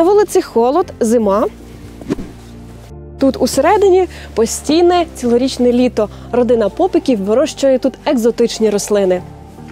На вулиці холод, зима. Тут усередині постійне цілорічне літо. Родина попиків вирощує тут екзотичні рослини.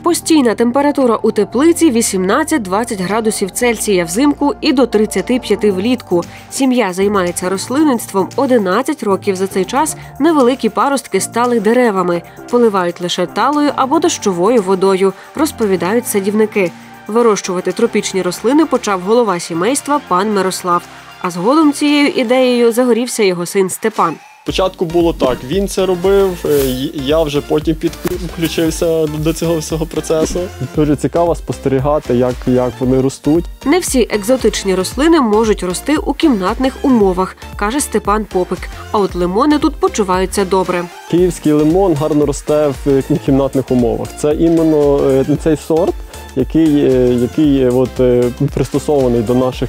Постійна температура у теплиці 18-20 градусів Цельсія взимку і до 35 влітку. Сім'я займається рослинництвом 11 років. За цей час невеликі паростки стали деревами, поливають лише талою або дощовою водою, розповідають садівники. Вирощувати тропічні рослини почав голова сімейства пан Мирослав. А згодом цією ідеєю загорівся його син Степан. Спочатку було так, він це робив, е, я вже потім підключився до цього всього процесу. Дуже цікаво спостерігати, як, як вони ростуть. Не всі екзотичні рослини можуть рости у кімнатних умовах, каже Степан Попик. А от лимони тут почуваються добре. Київський лимон гарно росте в е, кімнатних умовах. Це іменно е, цей сорт, який, який от, е, пристосований до наших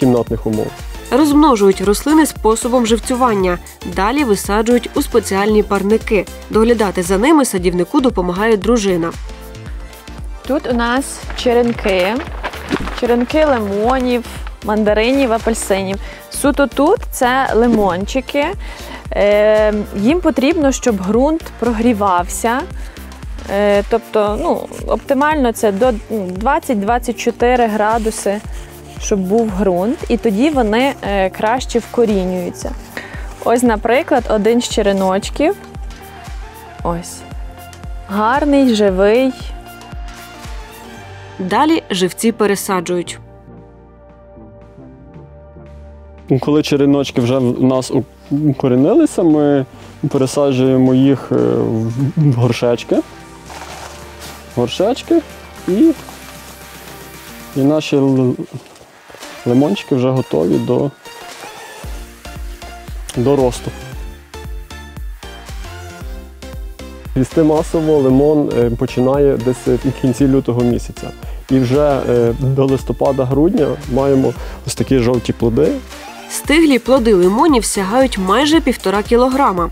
кімнатних умов. Розмножують рослини способом живцювання. Далі висаджують у спеціальні парники. Доглядати за ними садівнику допомагає дружина. Тут у нас черенки, черенки лимонів, мандаринів, апельсинів. Суто тут це лимончики. Е, їм потрібно, щоб ґрунт прогрівався. Е, тобто, ну, оптимально це до ну, 20-24 градуси, щоб був ґрунт, і тоді вони е, краще вкорінюються. Ось, наприклад, один з череночків. Ось. Гарний, живий. Далі живці пересаджують. Коли череночки вже в нас укорінилися, ми пересаджуємо їх е, в горшечки. Горшечки і, і наші лимончики вже готові до, до росту. Цвісти масово лимон е, починає десь в кінці лютого місяця. І вже е, до листопада-грудня маємо ось такі жовті плоди. Стиглі плоди лимонів сягають майже півтора кілограма.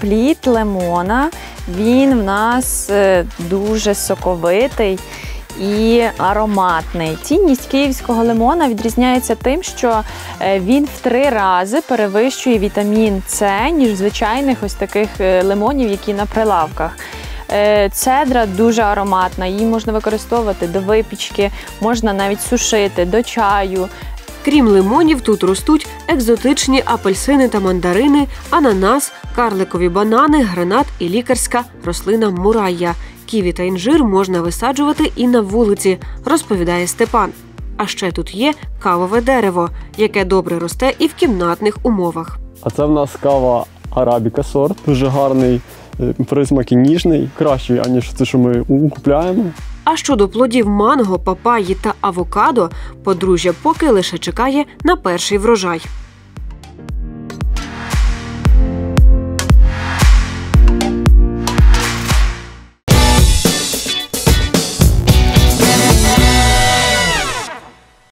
плід лимона. Він в нас е, дуже соковитий і ароматний. Цінність київського лимона відрізняється тим, що е, він в три рази перевищує вітамін С, ніж звичайних ось таких е, лимонів, які на прилавках. Цедра дуже ароматна, її можна використовувати до випічки, можна навіть сушити до чаю. Крім лимонів, тут ростуть екзотичні апельсини та мандарини, ананас, карликові банани, гранат і лікарська рослина мурайя. Ківі та інжир можна висаджувати і на вулиці, розповідає Степан. А ще тут є кавове дерево, яке добре росте і в кімнатних умовах. А це в нас кава арабіка сорт, дуже гарний, е, присмак і ніжний, кращий, аніж те, що ми купляємо. А щодо плодів манго, папаї та авокадо, подружжя поки лише чекає на перший врожай.